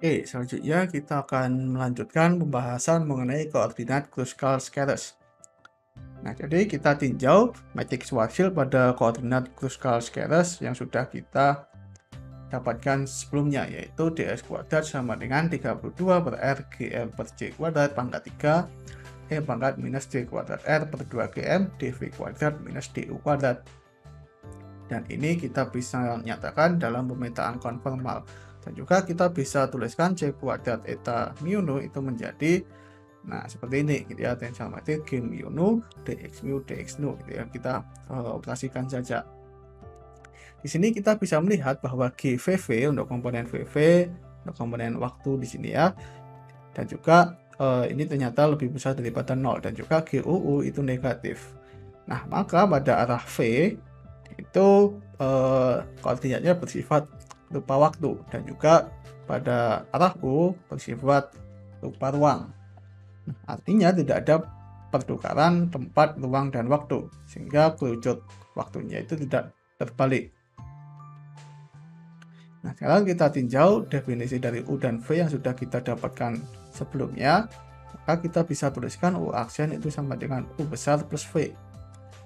Oke, selanjutnya kita akan melanjutkan pembahasan mengenai koordinat kruskal scatters. Nah, jadi kita tinjau matriks Schwarzschild pada koordinat kruskal scatters yang sudah kita dapatkan sebelumnya, yaitu ds kuadrat sama dengan 32 per r gm per c kuadrat pangkat 3 e pangkat minus d kuadrat r per 2 gm dv kuadrat minus du kuadrat. Dan ini kita bisa nyatakan dalam pemetaan konformal dan juga kita bisa tuliskan C kuadrat eta mu nu itu menjadi nah seperti ini gitu ya. Tensor matris G mu nu dx mu dx nu gitu ya. Kita uh, operasikan saja. Di sini kita bisa melihat bahwa GVV untuk komponen VV untuk komponen waktu di sini ya. Dan juga uh, ini ternyata lebih besar daripada 0 dan juga GUU itu negatif. Nah maka pada arah V itu uh, koordinatnya bersifat lupa waktu dan juga pada arah U bersifat lupa ruang. Nah, artinya tidak ada pertukaran tempat, ruang, dan waktu sehingga kerucut waktunya itu tidak terbalik. Nah, sekarang kita tinjau definisi dari U dan V yang sudah kita dapatkan sebelumnya. Maka kita bisa tuliskan U aksen itu sama dengan U besar plus V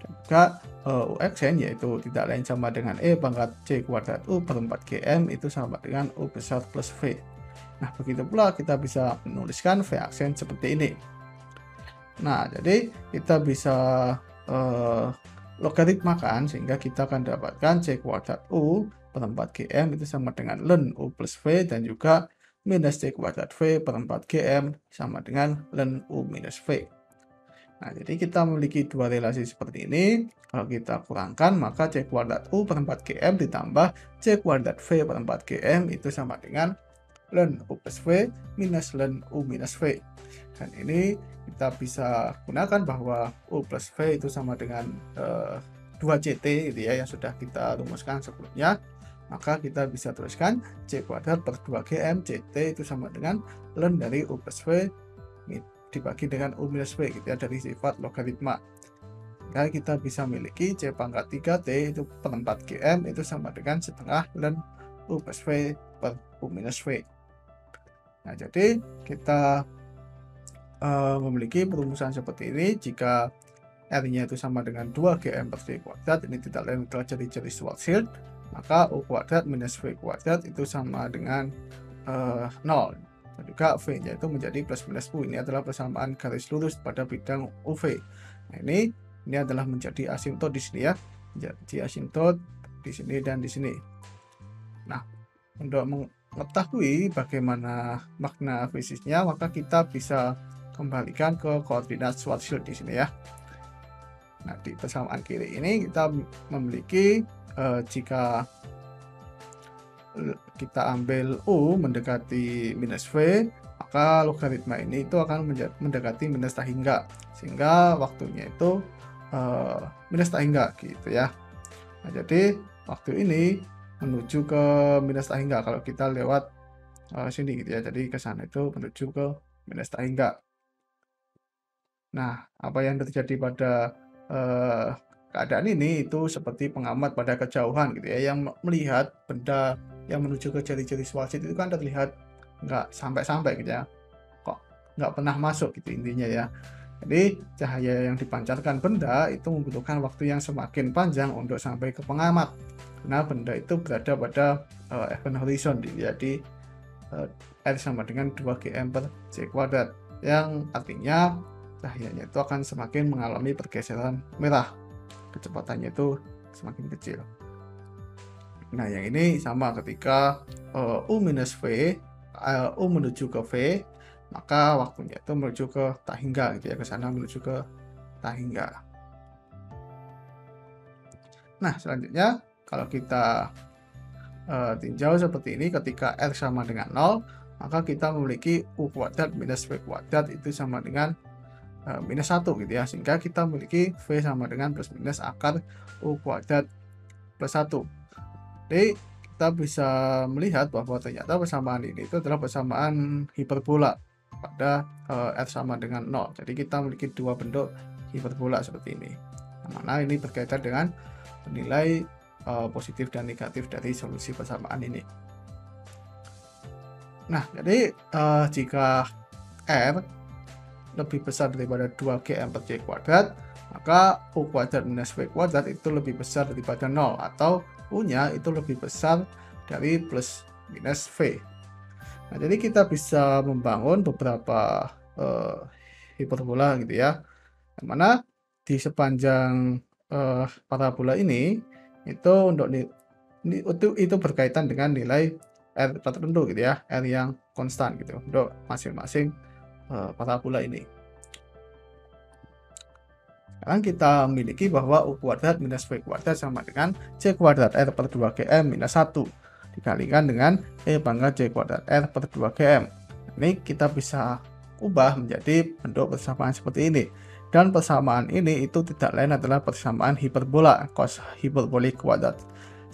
juga uh, UXN yaitu tidak lain sama dengan E pangkat C kuadrat U per 4 GM itu sama dengan U besar plus V. Nah, begitu pula kita bisa menuliskan V aksen seperti ini. Nah, jadi kita bisa uh, logaritmakan sehingga kita akan dapatkan C kuadrat U per 4 GM itu sama dengan ln U plus V dan juga minus C kuadrat V per 4 GM sama dengan ln U minus V. Nah, jadi kita memiliki dua relasi seperti ini. Kalau kita kurangkan, maka C kuadrat U per 4 GM ditambah C kuadrat V per 4 GM itu sama dengan ln U plus V minus ln U minus V. Dan ini kita bisa gunakan bahwa U plus V itu sama dengan uh, eh, 2CT gitu ya yang sudah kita rumuskan sebelumnya maka kita bisa tuliskan C kuadrat per 2GM CT itu sama dengan ln dari U plus V dibagi dengan U minus gitu ya dari sifat logaritma Nah, kita bisa miliki C pangkat 3T itu 4 GM itu sama dengan setengah ln U plus V per U minus V. Nah, jadi kita uh, memiliki perumusan seperti ini jika R-nya itu sama dengan 2 GM per V kuadrat, ini tidak lain adalah ciri-ciri Schwarzschild, maka U kuadrat minus V kuadrat itu sama dengan uh, 0 dan juga V-nya itu menjadi plus minus U. Ini adalah persamaan garis lurus pada bidang UV. Nah, ini ini adalah menjadi asimtot di sini ya. Menjadi asimtot di sini dan di sini. Nah, untuk mengetahui bagaimana makna fisiknya, maka kita bisa kembalikan ke koordinat Schwarzschild di sini ya. Nah, di persamaan kiri ini kita memiliki eh, jika kita ambil U mendekati minus V, maka logaritma ini itu akan mendekati minus tak hingga, sehingga waktunya itu uh, minus tak hingga gitu ya. Nah, jadi waktu ini menuju ke minus tak hingga kalau kita lewat uh, sini gitu ya. Jadi ke sana itu menuju ke minus tak hingga. Nah, apa yang terjadi pada uh, keadaan ini itu seperti pengamat pada kejauhan gitu ya yang melihat benda yang menuju ke jari-jari swasit itu kan terlihat nggak sampai-sampai gitu ya. Kok nggak pernah masuk gitu intinya ya. Jadi cahaya yang dipancarkan benda itu membutuhkan waktu yang semakin panjang untuk sampai ke pengamat. Karena benda itu berada pada uh, event horizon jadi uh, R sama dengan 2 gm per c kuadrat yang artinya cahayanya itu akan semakin mengalami pergeseran merah. Kecepatannya itu semakin kecil Nah, yang ini sama ketika uh, U minus V, uh, U menuju ke V, maka waktunya itu menuju ke tak hingga gitu ya, ke sana menuju ke tak hingga. Nah, selanjutnya kalau kita uh, tinjau seperti ini ketika R sama dengan 0, maka kita memiliki U kuadrat minus V kuadrat itu sama dengan uh, minus 1 gitu ya, sehingga kita memiliki V sama dengan plus minus akar U kuadrat plus 1. Jadi kita bisa melihat bahwa ternyata persamaan ini itu adalah persamaan hiperbola pada uh, R sama dengan 0. Jadi kita memiliki dua bentuk hiperbola seperti ini. Yang mana ini berkaitan dengan nilai uh, positif dan negatif dari solusi persamaan ini. Nah, jadi uh, jika R lebih besar daripada 2GM per C kuadrat, maka U kuadrat minus V kuadrat itu lebih besar daripada 0 atau U-nya itu lebih besar dari plus minus V. Nah, jadi kita bisa membangun beberapa uh, hiperbola gitu ya. Yang mana di sepanjang uh, parabola ini itu untuk ini, itu itu berkaitan dengan nilai R tertentu gitu ya, R yang konstan gitu untuk masing-masing uh, parabola ini. Sekarang kita memiliki bahwa U kuadrat minus V kuadrat sama dengan C kuadrat R per 2GM minus 1 dikalikan dengan E pangkat C kuadrat R per 2GM. Ini kita bisa ubah menjadi bentuk persamaan seperti ini. Dan persamaan ini itu tidak lain adalah persamaan hiperbola cos hiperbolik kuadrat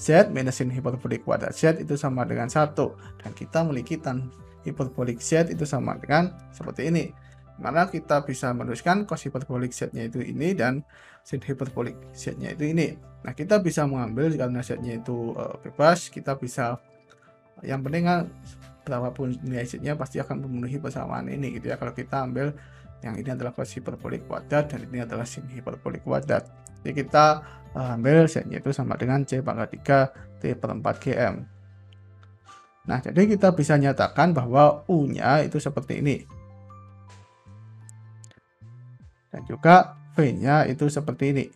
Z minusin hiperbolik kuadrat Z itu sama dengan 1 dan kita memiliki tan hiperbolik Z itu sama dengan seperti ini mana kita bisa menuliskan cos hiperbolik Z-nya itu ini dan sin hiperbolik Z-nya itu ini nah kita bisa mengambil karena Z-nya itu uh, bebas kita bisa yang penting kan berapapun nilai Z-nya pasti akan memenuhi persamaan ini gitu ya kalau kita ambil yang ini adalah cos hiperbolik kuadrat dan ini adalah sin hiperbolik kuadrat jadi kita uh, ambil setnya itu sama dengan C pangkat 3 T per 4 GM. Nah, jadi kita bisa nyatakan bahwa U-nya itu seperti ini. Dan juga V-nya itu seperti ini.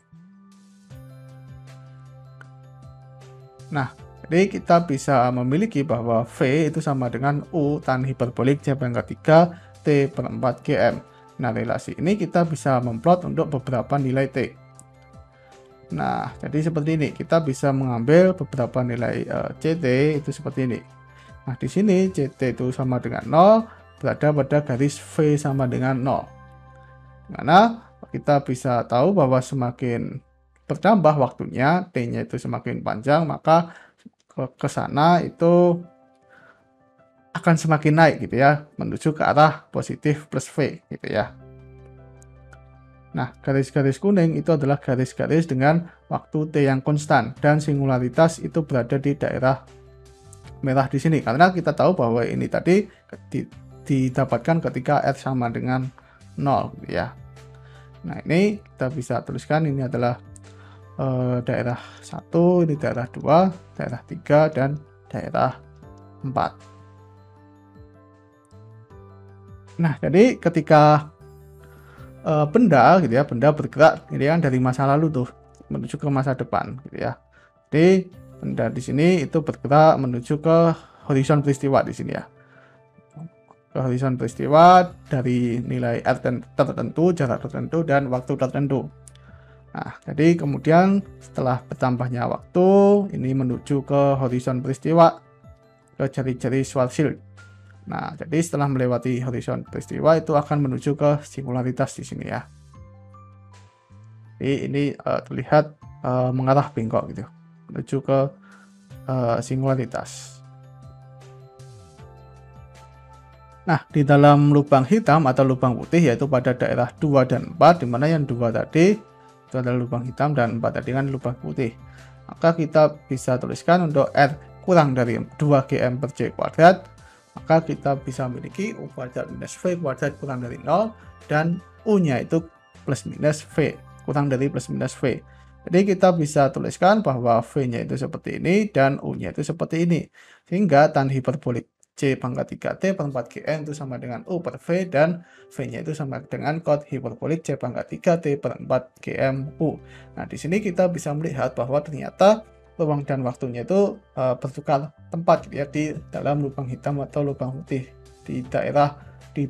Nah, jadi kita bisa memiliki bahwa V itu sama dengan U tan hiperbolik C pangkat 3 T per 4 GM. Nah, relasi ini kita bisa memplot untuk beberapa nilai T. Nah, jadi seperti ini. Kita bisa mengambil beberapa nilai uh, CT itu seperti ini. Nah, di sini CT itu sama dengan 0, berada pada garis V sama dengan 0. Karena kita bisa tahu bahwa semakin bertambah waktunya, T-nya itu semakin panjang, maka ke, sana itu akan semakin naik gitu ya, menuju ke arah positif plus V gitu ya. Nah, garis-garis kuning itu adalah garis-garis dengan waktu T yang konstan dan singularitas itu berada di daerah merah di sini karena kita tahu bahwa ini tadi didapatkan ketika R sama dengan 0 gitu ya. Nah, ini kita bisa tuliskan ini adalah uh, daerah 1, ini daerah 2, daerah 3 dan daerah 4. Nah, jadi ketika uh, benda gitu ya benda bergerak ini kan dari masa lalu tuh menuju ke masa depan gitu ya jadi benda di sini itu bergerak menuju ke horizon peristiwa di sini ya ke horizon peristiwa dari nilai r tertentu jarak tertentu dan waktu tertentu nah jadi kemudian setelah bertambahnya waktu ini menuju ke horizon peristiwa ke jari-jari Schwarzschild Nah, jadi setelah melewati horizon peristiwa itu akan menuju ke singularitas di sini ya. Jadi ini uh, terlihat uh, mengarah bengkok gitu, menuju ke uh, singularitas. Nah, di dalam lubang hitam atau lubang putih yaitu pada daerah 2 dan 4 di mana yang 2 tadi itu adalah lubang hitam dan 4 tadi kan lubang putih. Maka kita bisa tuliskan untuk R kurang dari 2 GM per C kuadrat maka kita bisa memiliki U kuadrat minus V kuadrat kurang dari 0 dan U-nya itu plus minus V kurang dari plus minus V. Jadi kita bisa tuliskan bahwa V-nya itu seperti ini dan U-nya itu seperti ini. Sehingga tan hiperbolik C pangkat 3T per 4GN itu sama dengan U per V dan V-nya itu sama dengan kod hiperbolik C pangkat 3T per 4GM U. Nah, di sini kita bisa melihat bahwa ternyata ruang dan waktunya itu uh, bertukar tempat gitu ya di dalam lubang hitam atau lubang putih di daerah di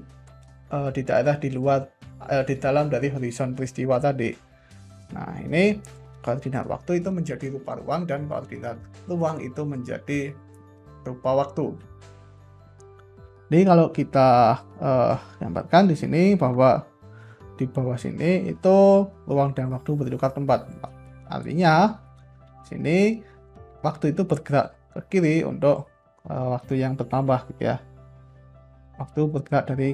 uh, di daerah di luar uh, di dalam dari horizon peristiwa tadi. Nah, ini koordinat waktu itu menjadi rupa ruang dan koordinat ruang itu menjadi rupa waktu. Jadi kalau kita uh, gambarkan di sini bahwa di bawah sini itu ruang dan waktu bertukar tempat. Artinya sini waktu itu bergerak ke kiri untuk uh, waktu yang bertambah gitu ya waktu bergerak dari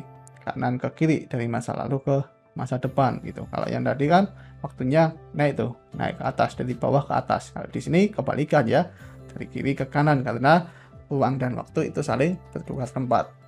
kanan ke kiri dari masa lalu ke masa depan gitu kalau yang tadi kan waktunya naik tuh naik ke atas dari bawah ke atas kalau di sini kebalikan ya dari kiri ke kanan karena uang dan waktu itu saling bertukar tempat.